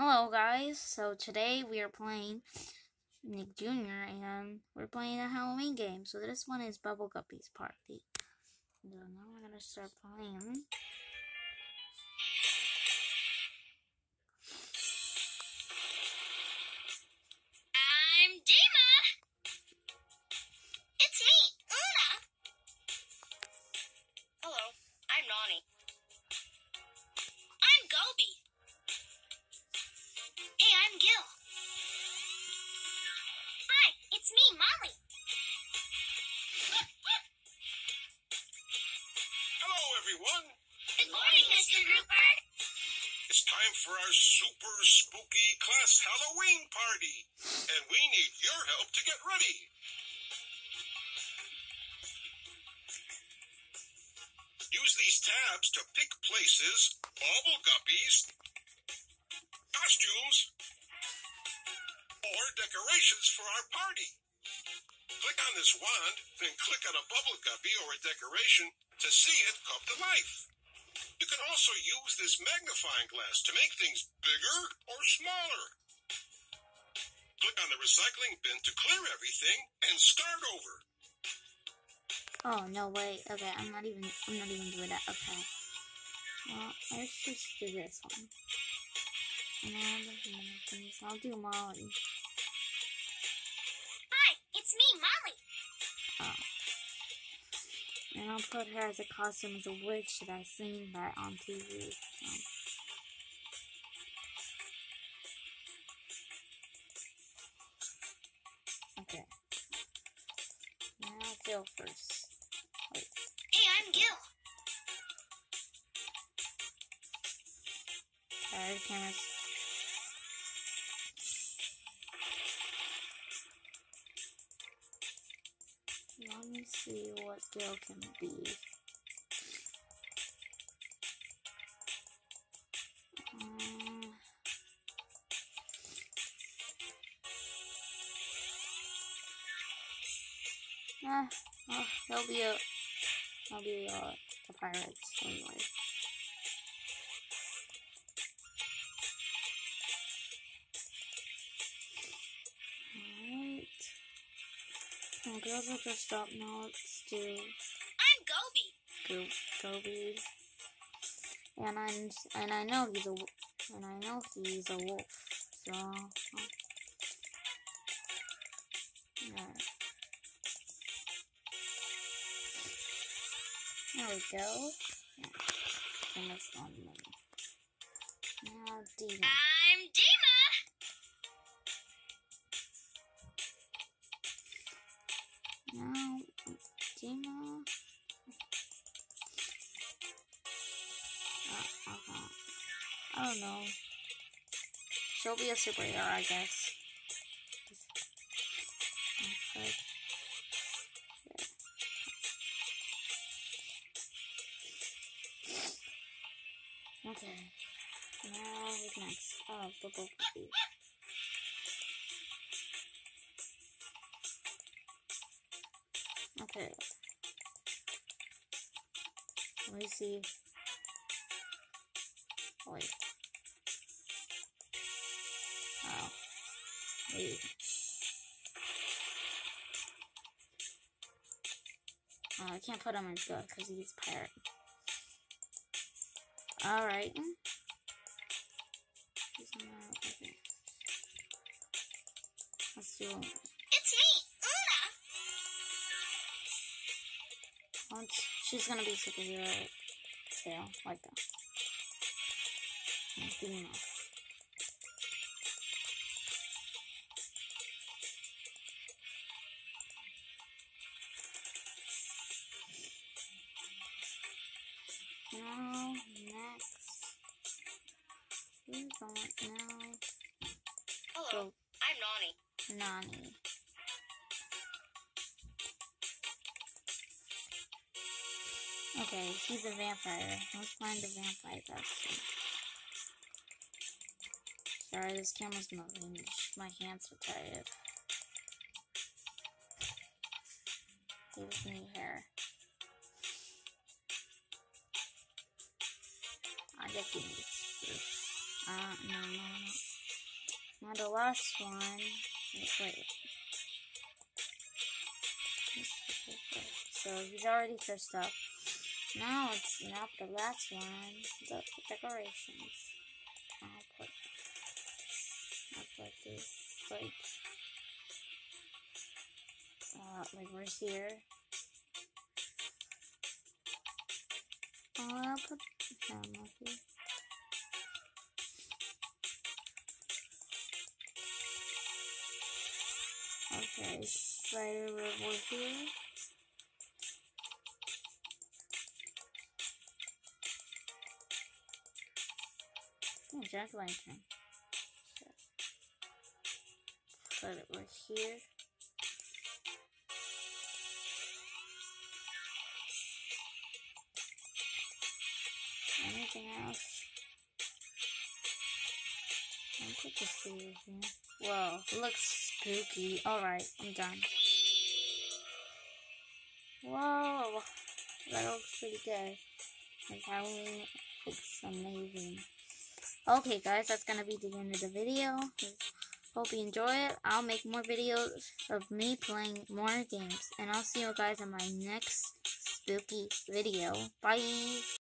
Hello guys, so today we are playing Nick Jr. and we're playing a Halloween game. So this one is Bubble Guppies Party. So now we're gonna start playing. It's me, Molly. Hello, everyone. Good morning, Mr. Grouper. It's time for our super spooky class Halloween party, and we need your help to get ready. Use these tabs to pick places, bubble guppies, decorations for our party. Click on this wand, then click on a bubble guppy or a decoration to see it come to life. You can also use this magnifying glass to make things bigger or smaller. Click on the recycling bin to clear everything and start over. Oh no, wait. Okay, I'm not even. I'm not even doing that. Okay. Well, let's just do this one. I'll do Molly. And I'll put her as a costume as a witch that I've seen that on TV. So. Okay. Now Gil first. Wait. Hey, I'm Gil. Tired cameras. Let me see what Gil can be. Uh, ah, well, he'll be a, he'll be a, a pirate anyway. Girls are just up now. Let's do I'm Goby. Go Goby. And I'm and I know he's a and I know he's a wolf. So yeah. There we go. Yeah. And that's not me. Now Deema. I'm Deema. Don't know. She'll be a superhero, I guess. Okay. Okay. Now who's next? Oh, Bubble Puppy. Okay. Let me see. Wait. Oh, I can't put him in good because he's a pirate. Alright. Okay. Let's do It's me, Oona. Once she's gonna be superhero tail like that. On now? Hello, Go I'm Nonny. Nonny. Okay, he's a vampire. Let's find a vampire costume. Sorry, this camera's moving. My hands are tired. Gives me hair. I get these. Uh, no, no, no. Now the last one. Wait. So he's already dressed up. Now it's now the last one. The decorations. I'll put. I'll put this like. Uh, like right here. Oh, I'll put him up here. Okay, spider web over here. Oh, jack lantern. So, put it right here. Anything else? I'll put this here. Whoa, looks spooky. Alright, I'm done. Whoa, that looks pretty good. Like Halloween looks amazing. Okay, guys, that's gonna be the end of the video. Hope you enjoy it. I'll make more videos of me playing more games. And I'll see you guys in my next spooky video. Bye!